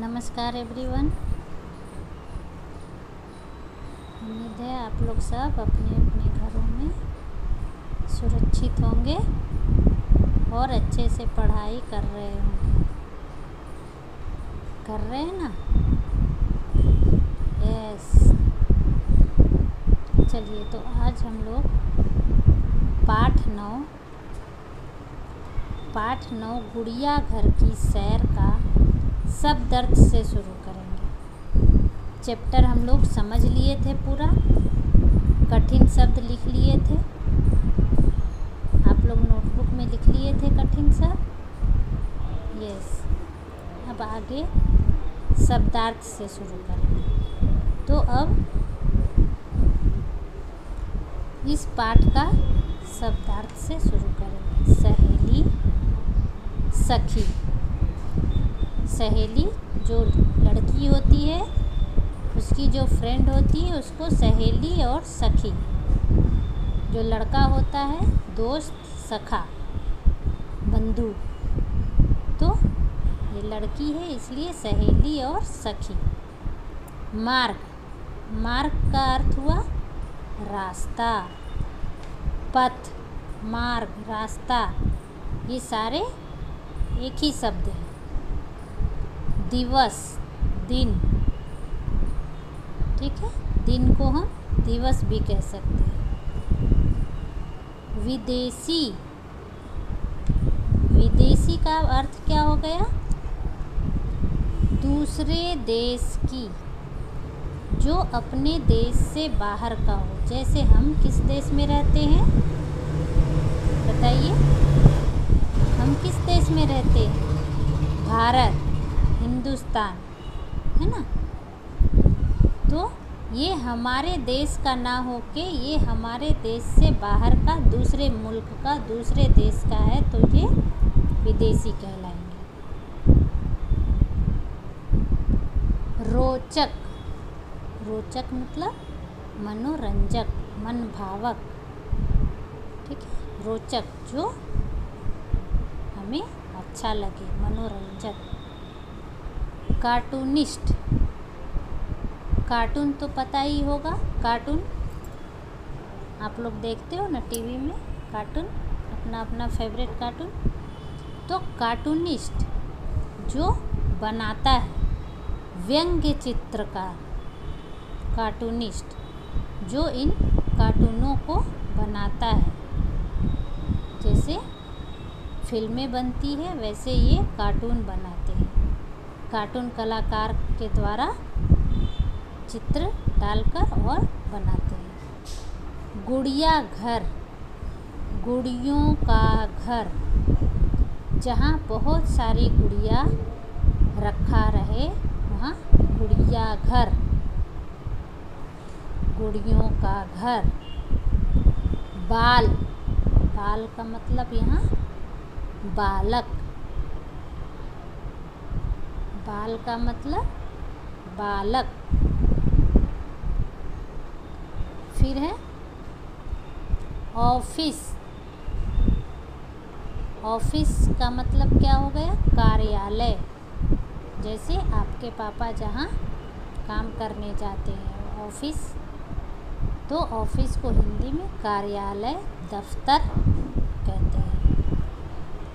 नमस्कार एवरीवन उम्मीद है आप लोग सब अपने अपने घरों में सुरक्षित होंगे और अच्छे से पढ़ाई कर रहे होंगे कर रहे हैं ना? यस चलिए तो आज हम लोग पाठ नौ पाठ नौ गुड़िया घर की सैर का सब दर्द से शुरू करेंगे। चैप्टर हम लोग समझ लिए थे पूरा। कठिन शब्द लिख लिए थे। आप लोग नोटबुक में लिख लिए थे कठिन शब्द? यस अब आगे शब्दार्थ से शुरू करेंगे। तो अब इस पाठ का शब्दार्थ से शुरू करेंगे। सहेली, सखी। सहेली जो लड़की होती है, उसकी जो फ्रेंड होती है, उसको सहेली और सखी। जो लड़का होता है, दोस्त, सखा, बंधु। तो ये लड़की है, इसलिए सहेली और सखी। मार्ग। मार्ग का अर्थ हुआ रास्ता। पथ। मार्ग, रास्ता। ये सारे एक ही शब्द हैं। दिवस, दिन। ठीक है? दिन को हम दिवस भी कह सकते हैं। विदेशी। विदेशी का अर्थ क्या हो गया? दूसरे देश की, जो अपने देश से बाहर का हो। जैसे हम किस देश में रहते हैं? बताइए। हम किस देश में रहते हैं? भारत। हिंदुस्तान, है ना? तो ये हमारे देश का ना हो के ये हमारे देश से बाहर का, दूसरे मुल्क का, दूसरे देश का है तो ये विदेशी कहलाएँगे। रोचक। रोचक मतलब मनोरंजक मन भावक ठीक है? रोचक जो हमें अच्छा लगे, मनोरंजक। कार्टूनिस्ट। कार्टून तो पता ही होगा। कार्टून। आप लोग देखते हो ना टीवी में कार्टून? अपना अपना फेवरेट कार्टून। तो कार्टूनिस्ट जो बनाता है व्यंग्य चित्रकार कार्टूनिस्ट जो इन कार्टूनों को बनाता है। जैसे फ़िल्में बनती है, वैसे ये कार्टून बनाते हैं। कार्टून कलाकार के द्वारा चित्र डालकर और बनाते हैं। गुड़िया घर, गुड़ियों का घर, जहाँ बहुत सारी गुड़िया रखा रहे, वहाँ गुड़िया घर। गुड़ियों का घर। बाल बाल का मतलब यहाँ बालक। बाल का मतलब बालक। फिर है ऑफ़िस। ऑफ़िस का मतलब क्या हो गया? कार्यालय। जैसे आपके पापा जहाँ काम करने जाते हैं ऑफ़िस तो ऑफ़िस को हिंदी में कार्यालय दफ्तर कहते हैं।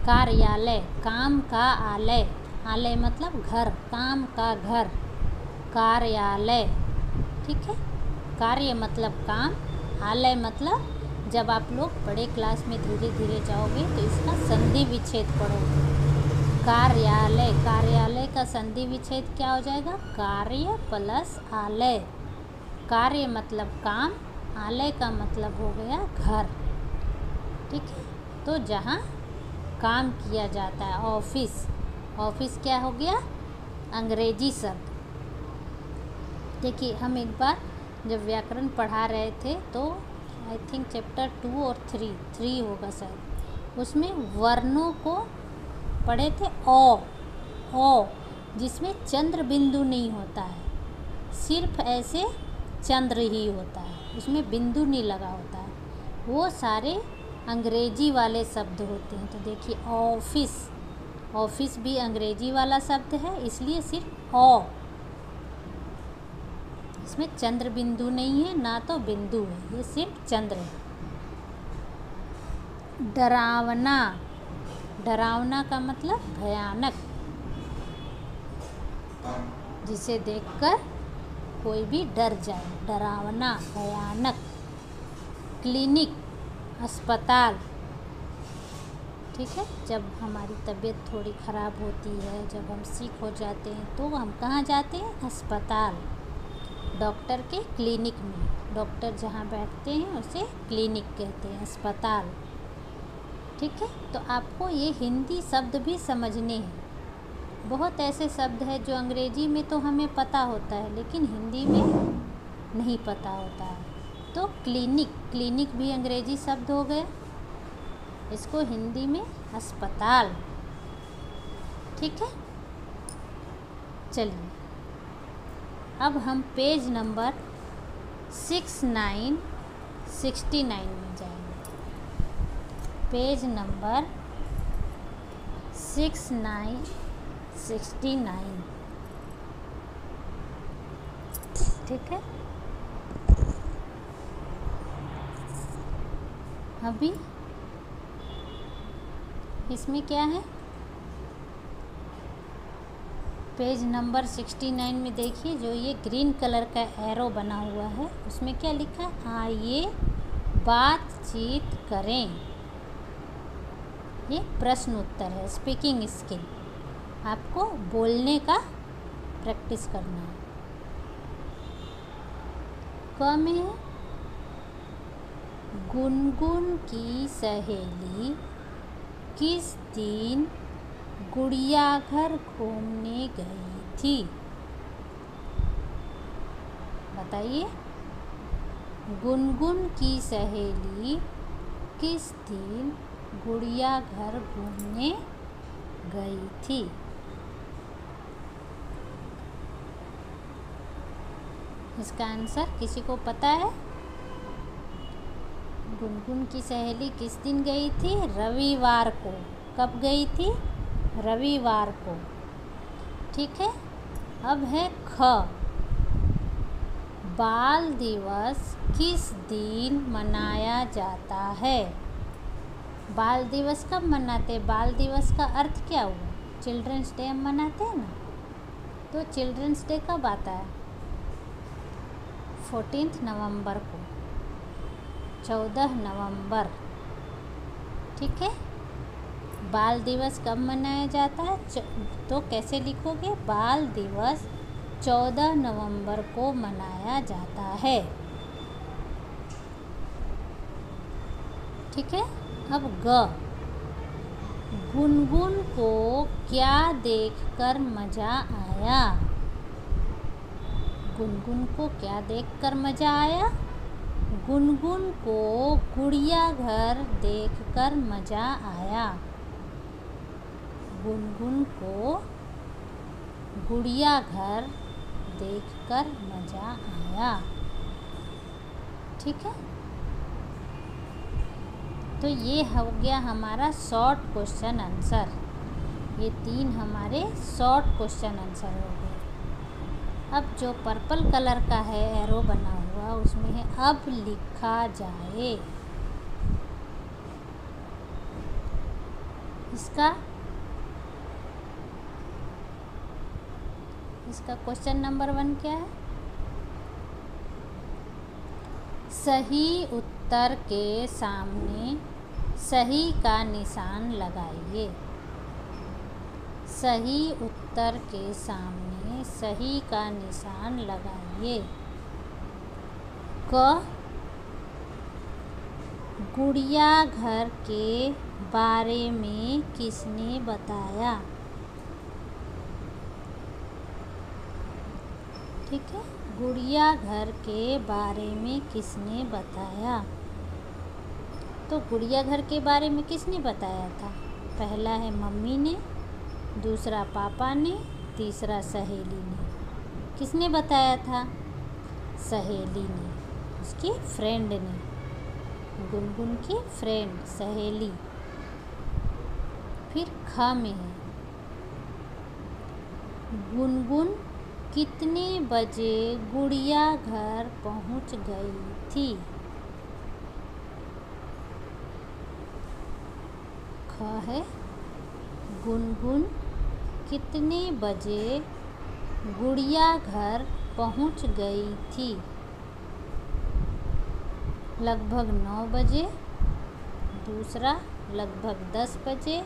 कार्यालय, काम का आलय। आलय मतलब घर, काम का घर, कार्यालय, ठीक है? कार्य मतलब काम आलय मतलब जब आप लोग बड़े क्लास में धीरे धीरे जाओगे तो इसका संधि विच्छेद पढ़ोगे कार्यालय कार्यालय का संधि विच्छेद क्या हो जाएगा? कार्य प्लस आलय। कार्य मतलब काम, आलय का मतलब हो गया घर, ठीक है? तो जहाँ काम किया जाता है, ऑफ़िस। ऑफ़िस क्या हो गया? अंग्रेज़ी शब्द देखिए, हम एक बार जब व्याकरण पढ़ा रहे थे तो आई थिंक चैप्टर टू और थ्री थ्री होगा शायद। उसमें वर्णों को पढ़े थे ओ ओ जिसमें चंद्र बिंदु नहीं होता है। सिर्फ़ ऐसे चंद्र ही होता है, उसमें बिंदु नहीं लगा होता है। वो सारे अंग्रेज़ी वाले शब्द होते हैं। तो देखिए, ऑफ़िस। ऑफ़िस भी अंग्रेज़ी वाला शब्द है, इसलिए सिर्फ़ ओ इसमें चंद्र बिंदु नहीं है, ना तो बिंदु है, ये सिर्फ़ चंद्र है। डरावना। डरावना का मतलब भयानक। जिसे देखकर कोई भी डर जाए। डरावना, भयानक। क्लिनिक, अस्पताल। ठीक है? जब हमारी तबीयत थोड़ी ख़राब होती है, जब हम सिक हो जाते हैं तो हम कहाँ जाते हैं? अस्पताल। डॉक्टर के क्लिनिक में। डॉक्टर जहाँ बैठते हैं, उसे क्लिनिक कहते हैं, अस्पताल। ठीक है? तो आपको ये हिंदी शब्द भी समझने हैं। बहुत ऐसे शब्द हैं जो अंग्रेज़ी में तो हमें पता होता है, लेकिन हिंदी में नहीं पता होता है। तो क्लिनिक क्लिनिक भी अंग्रेज़ी शब्द हो गया। इसको हिंदी में अस्पताल। ठीक है? चलिए। अब हम page number six nine sixty nine में जाएँगे। Page number six nine sixty nine. ठीक है? अभी इसमें क्या है? पेज नंबर सिक्सटी नाइन में देखिए, जो ये ग्रीन कलर का एरो बना हुआ है, उसमें क्या लिखा? है आइए बातचीत करें। ये प्रश्न उत्तर है स्पीकिंग स्किल आपको बोलने का प्रैक्टिस करना है। क में गुनगुन की सहेली किस दिन गुड़िया घर घूमने गई थी? बताइए। गुनगुन की सहेली, किस दिन गुड़िया घर घूमने गई थी? इसका आंसर किसी को पता है? गुनगुन की सहेली किस दिन गई थी? रविवार को। कब गई थी? रविवार को। ठीक है? अब है ख। बाल दिवस किस दिन मनाया जाता है? बाल दिवस कब मनाते बाल दिवस का अर्थ क्या हुआ? चिल्ड्रंस डे हम मनाते हैं ना? तो चिल्ड्रंस डे कब आता है? फोर्टीन नवंबर को। चौदह नवंबर। ठीक है? बाल दिवस कब मनाया जाता है? तो कैसे लिखोगे? बाल दिवस चौदह नवंबर को मनाया जाता है। ठीक है? अब ग। गुनगुन को क्या देखकर मज़ा आया? गुनगुन को क्या देखकर मज़ा आया? गुनगुन को गुड़िया घर देखकर मज़ा आया। गुनगुन को गुड़िया घर देखकर मज़ा आया। ठीक है? तो ये हो गया हमारा शॉर्ट क्वेश्चन आंसर ये तीन हमारे शॉर्ट क्वेश्चन आंसर हो गए। अब जो पर्पल कलर का है एरो बना हुआ, उसमें है, अब लिखा जाए। इसका इसका क्वेश्चन नंबर वन क्या है? सही उत्तर के सामने सही का निशान लगाइए। सही उत्तर के सामने सही का निशान लगाइए। क गुड़िया घर के बारे में किसने बताया? ठीक है गुड़िया घर के बारे में किसने बताया? तो गुड़िया घर के बारे में किसने बताया था? पहला है मम्मी ने, दूसरा पापा ने तीसरा सहेली ने। किसने बताया था? सहेली ने। उसकी फ्रेंड ने। गुनगुन की फ्रेंड सहेली। फिर ख में है। गुनगुन कितने बजे गुड़िया घर पहुँच गई थी? ख है। गुनगुन कितने बजे गुड़िया घर पहुँच गई थी? लगभग नौ बजे, दूसरा लगभग दस बजे,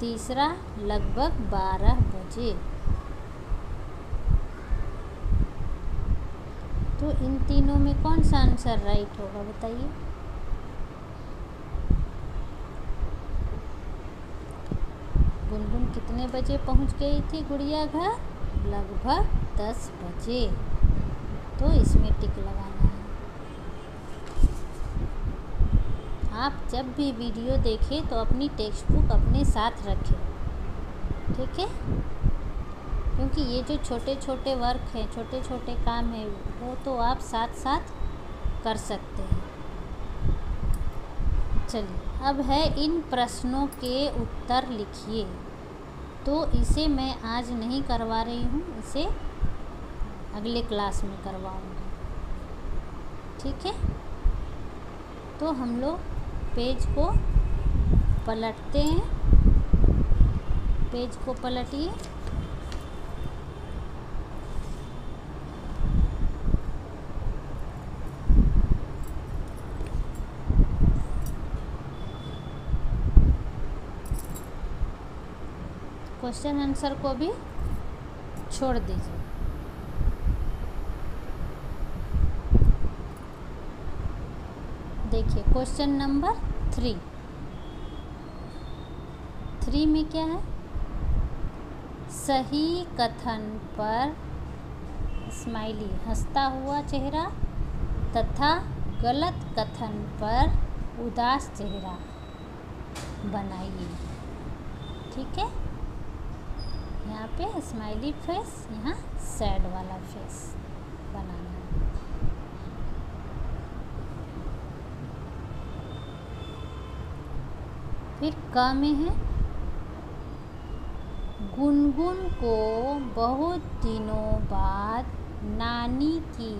तीसरा लगभग बारह बजे। तो इन तीनों में कौन सा आंसर राइट होगा बताइए गुनगुन कितने बजे पहुँच गई थी गुड़िया घर लगभग दस बजे। तो इसमें टिक लगाना है। आप जब भी वीडियो देखें तो अपनी टेक्स्ट बुक अपने साथ रखें। ठीक है? क्योंकि ये जो छोटे छोटे वर्क हैं छोटे छोटे काम हैं, वो तो आप साथ साथ कर सकते हैं। चलिए, अब है इन प्रश्नों के उत्तर लिखिए। तो इसे मैं आज नहीं करवा रही हूँ, इसे अगले क्लास में करवाऊँगी। ठीक है? तो हम लोग पेज को पलटते हैं। पेज को पलटिए। क्वेश्चन आंसर को भी छोड़ दीजिए। देखिए क्वेश्चन नंबर थ्री थ्री में क्या है? सही कथन पर स्माइली हंसता हुआ चेहरा तथा गलत कथन पर उदास चेहरा बनाइए। ठीक है? यहाँ पे स्माइली फेस यहाँ सैड वाला फेस बनाना फिर क में है, गुनगुन को बहुत दिनों बाद नानी की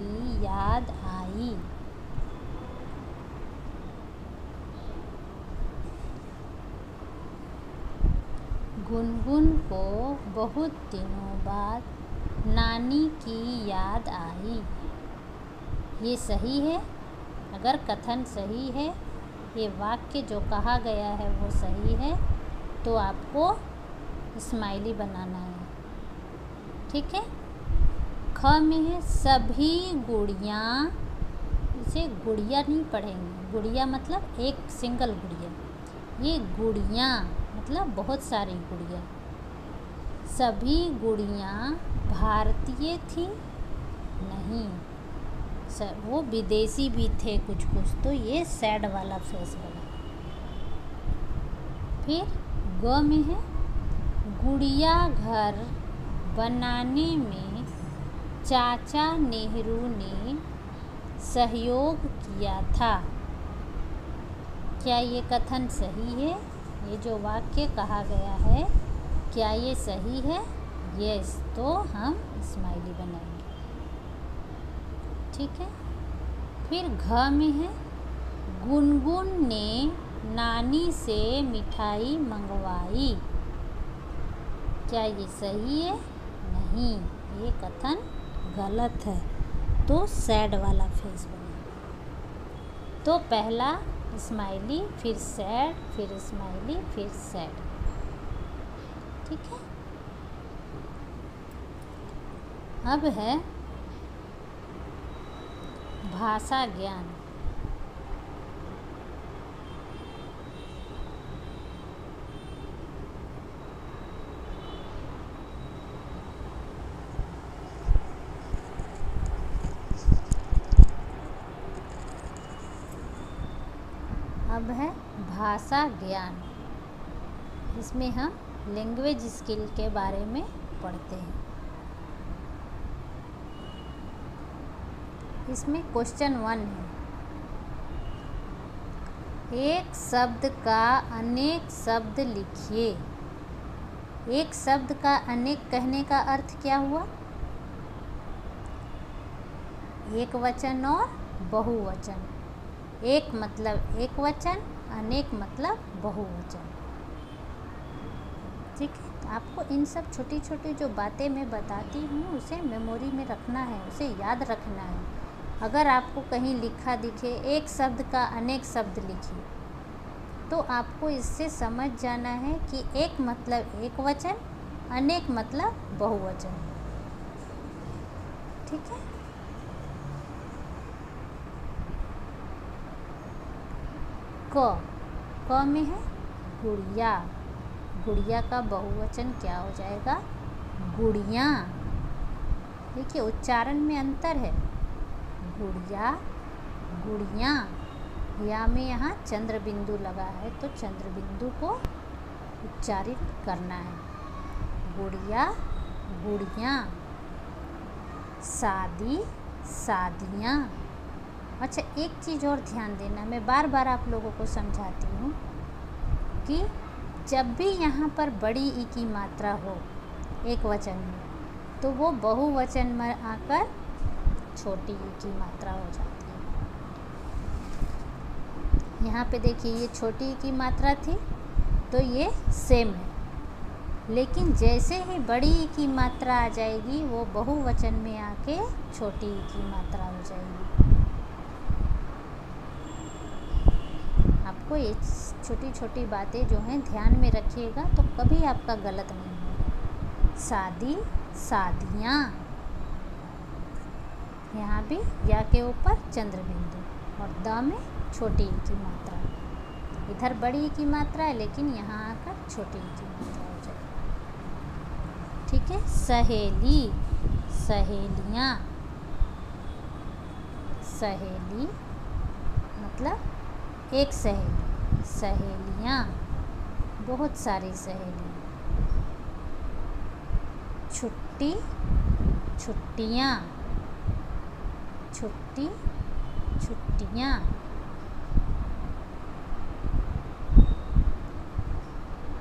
याद आई। गुनगुन को बहुत दिनों बाद नानी की याद आई। ये सही है? अगर कथन सही है, ये वाक्य जो कहा गया है वो सही है तो आपको स्माइली बनाना है। ठीक है? ख में है सभी गुड़िया। इसे गुड़िया नहीं पढ़ेंगे। गुड़िया मतलब एक सिंगल गुड़िया। ये गुड़ियाँ। मतलब बहुत सारी गुड़िया। सभी गुड़ियाँ भारतीय थी? नहीं। सर वो विदेशी भी थे कुछ कुछ तो ये सैड वाला फेस बना। फिर ग में है, गुड़िया घर बनाने में चाचा नेहरू ने सहयोग किया था। क्या ये कथन सही है? ये जो वाक्य कहा गया है, क्या ये सही है? यस तो हम स्माइली बनाएँगे। ठीक है? फिर घ में है। गुनगुन ने नानी से मिठाई मंगवाई। क्या ये सही है? नहीं, ये कथन गलत है। तो सैड वाला फेस बना। तो पहला स्माइली फिर सैड फिर स्माइली फिर सैड ठीक है? अब है भाषा ज्ञान। अब है भाषा ज्ञान। इसमें हम लैंग्वेज स्किल के बारे में पढ़ते हैं। इसमें क्वेश्चन वन है। एक शब्द का अनेक शब्द लिखिए। एक शब्द का अनेक कहने का अर्थ क्या हुआ? एक वचन और बहुवचन। एक मतलब एक वचन, अनेक मतलब बहुवचन। ठीक है? तो आपको इन सब छोटी छोटी जो बातें मैं बताती हूँ, उसे मेमोरी में रखना है, उसे याद रखना है। अगर आपको कहीं लिखा दिखे, एक शब्द का अनेक शब्द लिखिए तो आपको इससे समझ जाना है कि एक मतलब एक वचन, अनेक मतलब बहुवचन। ठीक है? क में है? गुड़िया। गुड़िया का बहुवचन क्या हो जाएगा? गुड़िया। देखिए, उच्चारण में अंतर है। गुड़िया गुड़िया। या में यहाँ चंद्र बिंदु लगा है तो चंद्र बिंदु को उच्चारित करना है। गुड़िया गुड़िया। शादी, शादियाँ। अच्छा एक चीज़ और ध्यान देना, मैं बार बार आप लोगों को समझाती हूँ कि जब भी यहाँ पर बड़ी ई की मात्रा हो, एक वचन में तो वो बहुवचन में आकर छोटी ई की मात्रा हो जाती है। यहाँ पे देखिए, ये छोटी ई की मात्रा थी तो ये सेम है। लेकिन जैसे ही बड़ी ई की मात्रा आ जाएगी, वो बहुवचन में आके छोटी ई की मात्रा हो जाएगी। आपको ये छोटी छोटी बातें जो हैं ध्यान में रखिएगा तो कभी आपका गलत नहीं होगा। शादी, शादियाँ। यहाँ भी या के ऊपर चंद्र बिंदु और द में छोटी की मात्रा। इधर बड़ी की मात्रा है, लेकिन यहाँ आकर छोटी की मात्रा हो जाए ठीक है? सहेली, सहेलियाँ। सहेली मतलब एक सहेली। सहेलियाँ, बहुत सारी सहेलियाँ। छुट्टी, छुट्टियाँ छुट्टी, छुट्टियाँ।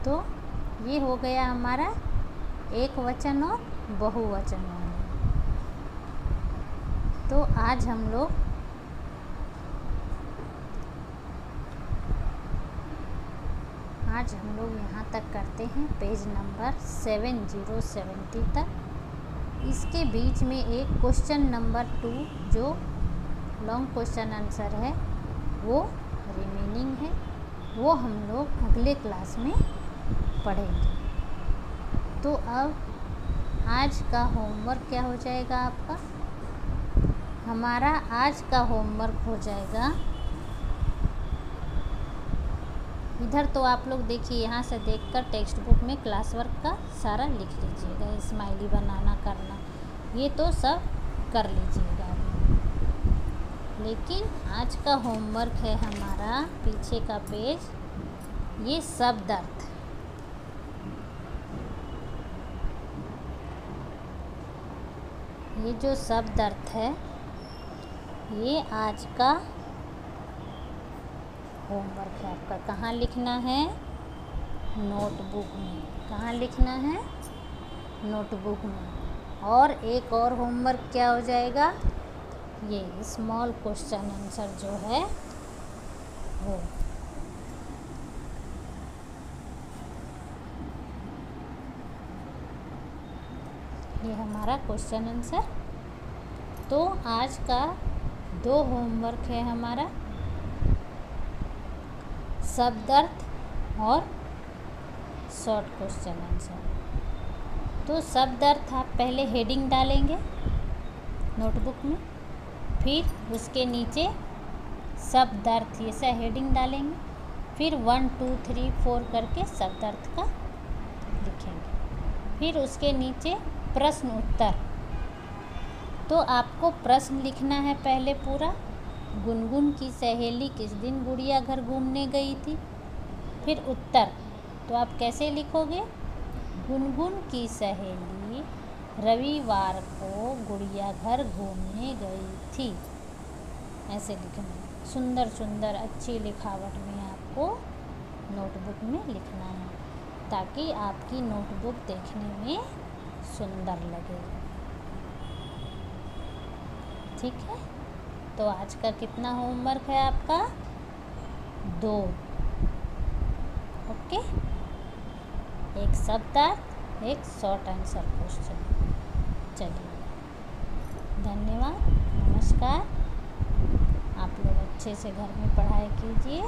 तो ये हो गया हमारा एक वचन और बहुवचन तो आज हम लोग आज हम लोग यहाँ तक करते हैं page number seven zero seventy तक। इसके बीच में एक क्वेश्चन नंबर टू, जो लॉन्ग क्वेश्चन आंसर है, वो रिमेनिंग है। वो हम लोग अगले क्लास में पढ़ेंगे। तो अब आज का होमवर्क क्या हो जाएगा आपका? हमारा आज का होमवर्क हो जाएगा इधर तो आप लोग देखिए, यहाँ से देखकर टेक्स्ट बुक में क्लास वर्क का सारा लिख लीजिएगा स्माइली बनाना, करना, ये तो सब कर लीजिएगा लेकिन आज का होमवर्क है हमारा, पीछे का पेज ये शब्द अर्थ ये जो शब्द अर्थ है, ये आज का होमवर्क है आपका। कहाँ लिखना है? नोटबुक में। कहाँ लिखना है? नोटबुक में। और एक और होमवर्क क्या हो जाएगा? ये स्मॉल क्वेश्चन आंसर जो है, वो। ये हमारा क्वेश्चन आंसर तो आज का दो होमवर्क है हमारा। शब्दार्थ और शॉर्ट क्वेश्चन आंसर तो शब्द अर्थ आप पहले हेडिंग डालेंगे नोटबुक में, फिर उसके नीचे शब्द अर्थ ऐसा हेडिंग डालेंगे, फिर वन टू थ्री फोर करके शब्द अर्थ का लिखेंगे। फिर उसके नीचे प्रश्न उत्तर। तो आपको प्रश्न लिखना है पहले पूरा गुनगुन की सहेली किस दिन गुड़िया घर घूमने गई थी? फिर उत्तर तो आप कैसे लिखोगे? गुनगुन की सहेली रविवार को गुड़िया घर घूमने गई थी। ऐसे लिखना, सुंदर सुंदर अच्छी लिखावट में आपको नोटबुक में लिखना है, ताकि आपकी नोटबुक देखने में सुंदर लगे। ठीक है? तो आज का कितना होमवर्क है आपका? दो। ओके एक शब्दार्थ एक शॉर्ट आंसर क्वेश्चन चलिए। धन्यवाद, नमस्कार। आप लोग अच्छे से घर में पढ़ाई कीजिए।